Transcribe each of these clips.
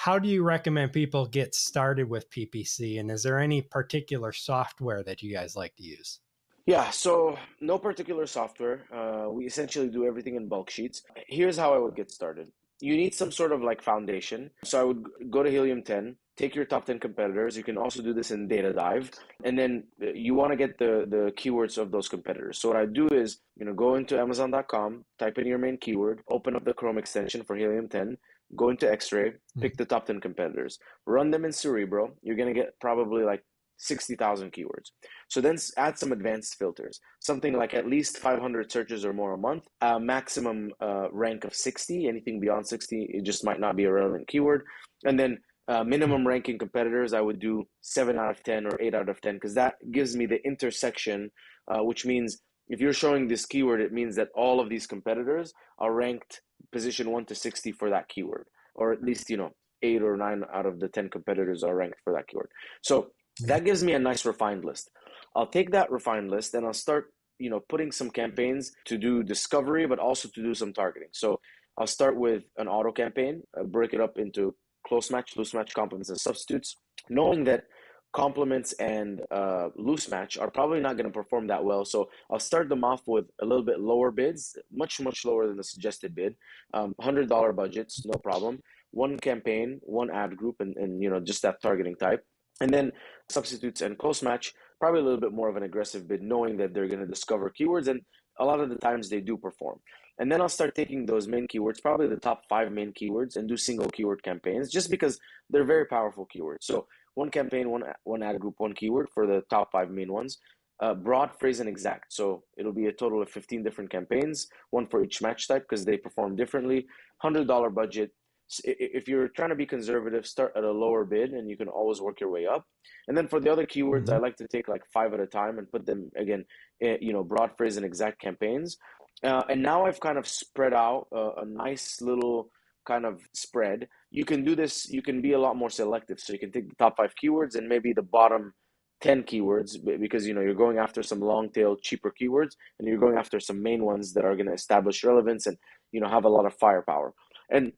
how do you recommend people get started with PPC? And is there any particular software that you guys like to use? Yeah, so no particular software. Uh, we essentially do everything in bulk sheets. Here's how I would get started. You need some sort of like foundation. So I would go to Helium 10, take your top 10 competitors. You can also do this in Data Dive. And then uh, you want to get the, the keywords of those competitors. So what I do is, you know, go into Amazon.com, type in your main keyword, open up the Chrome extension for Helium 10, go into X-Ray, hmm. pick the top 10 competitors, run them in Cerebro. You're going to get probably like 60,000 keywords. So then add some advanced filters, something like at least 500 searches or more a month, a maximum uh, rank of 60. Anything beyond 60, it just might not be a relevant keyword. And then uh, minimum ranking competitors, I would do 7 out of 10 or 8 out of 10 because that gives me the intersection, uh, which means if you're showing this keyword, it means that all of these competitors are ranked position 1 to 60 for that keyword, or at least, you know, 8 or 9 out of the 10 competitors are ranked for that keyword. So that gives me a nice refined list. I'll take that refined list and I'll start, you know, putting some campaigns to do discovery, but also to do some targeting. So I'll start with an auto campaign, uh, break it up into close match, loose match, complements, and substitutes, knowing that complements and uh, loose match are probably not going to perform that well. So I'll start them off with a little bit lower bids, much, much lower than the suggested bid. Um, $100 budgets, no problem. One campaign, one ad group, and, and you know, just that targeting type. And then substitutes and close match, probably a little bit more of an aggressive bid, knowing that they're going to discover keywords. And a lot of the times they do perform. And then I'll start taking those main keywords, probably the top five main keywords, and do single keyword campaigns just because they're very powerful keywords. So one campaign, one, one ad group, one keyword for the top five main ones. Uh, broad, phrase, and exact. So it'll be a total of 15 different campaigns, one for each match type because they perform differently. $100 budget, if you're trying to be conservative, start at a lower bid and you can always work your way up. And then for the other keywords, mm-hmm. I like to take like five at a time and put them again, you know, broad phrase and exact campaigns. Uh, and now I've kind of spread out a, a nice little kind of spread. You can do this, you can be a lot more selective. So you can take the top five keywords and maybe the bottom 10 keywords because you know you're going after some long tail cheaper keywords and you're going after some main ones that are going to establish relevance and you know have a lot of firepower and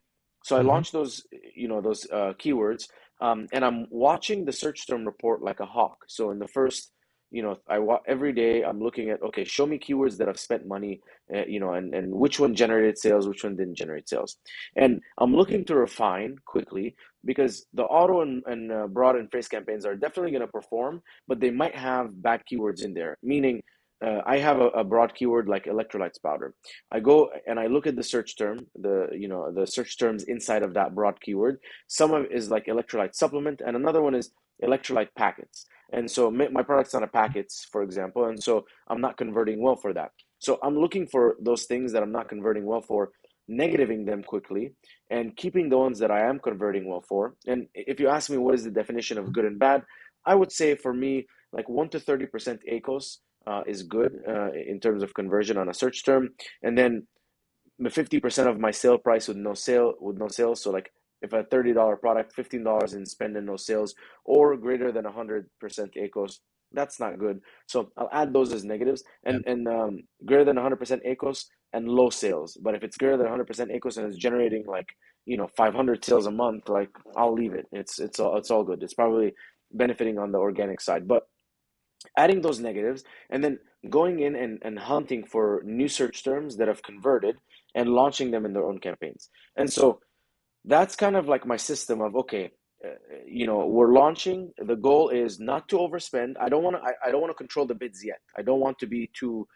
so mm-hmm. I launched those, you know, those uh, keywords, um, and I'm watching the search term report like a hawk. So in the first, you know, I wa- every day I'm looking at okay, show me keywords that i've spent money, uh, you know, and and which one generated sales, which one didn't generate sales, and I'm looking to refine quickly because the auto and, and uh, broad and phrase campaigns are definitely going to perform, but they might have bad keywords in there, meaning uh, I have a, a, broad keyword like electrolytes powder. I go and I look at the search term, the you know the search terms inside of that broad keyword. Some of it is like electrolyte supplement, and another one is electrolyte packets. And so my product's not a packets, for example, and so I'm not converting well for that. So I'm looking for those things that I'm not converting well for, negativing them quickly, and keeping the ones that I am converting well for. And if you ask me what is the definition of good and bad, I would say for me like one to thirty percent ACOS uh, is good uh, in terms of conversion on a search term. And then 50% of my sale price with no sale with no sales. So like if a $30 product, $15 in spend and no sales, or greater than 100% ACOS, that's not good. So I'll add those as negatives and, and um, greater than 100% ACOS and low sales. But if it's greater than 100% ACOS and it's generating like, you know, 500 sales a month, like I'll leave it. It's, it's all, it's all good. It's probably benefiting on the organic side, but adding those negatives and then going in and, and hunting for new search terms that have converted and launching them in their own campaigns and so that's kind of like my system of okay uh, you know we're launching the goal is not to overspend i don't want to I, I don't want to control the bids yet i don't want to be too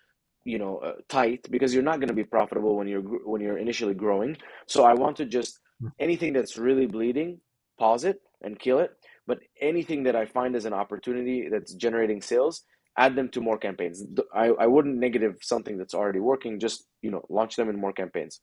you know uh, tight because you're not going to be profitable when you're when you're initially growing so i want to just hmm. anything that's really bleeding pause it and kill it but anything that I find as an opportunity that's generating sales, add them to more campaigns. I, I wouldn't negative something that's already working, just you know, launch them in more campaigns.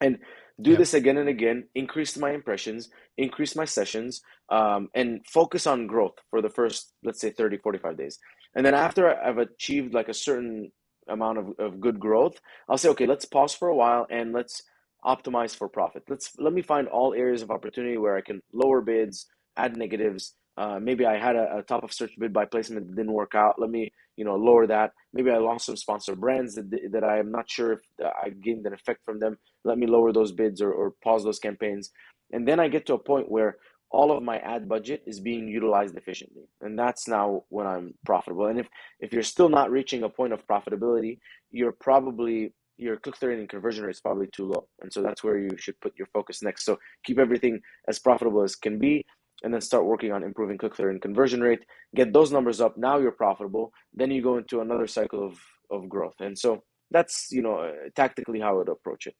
And do this again and again, increase my impressions, increase my sessions, um, and focus on growth for the first, let's say 30, 45 days. And then after I've achieved like a certain amount of, of good growth, I'll say, okay, let's pause for a while and let's optimize for profit. Let's let me find all areas of opportunity where I can lower bids, add negatives. Uh, maybe I had a, a, top of search bid by placement that didn't work out. Let me, you know, lower that. Maybe I lost some sponsor brands that, that I am not sure if I gained an effect from them. Let me lower those bids or, or pause those campaigns. and then I get to a point where all of my ad budget is being utilized efficiently and that's now when i'm profitable and if if you're still not reaching a point of profitability you're probably your click-through and conversion rate is probably too low and so that's where you should put your focus next so keep everything as profitable as can be and then start working on improving click-through and conversion rate get those numbers up now you're profitable then you go into another cycle of of growth. And so that's you know tactically how i would approach it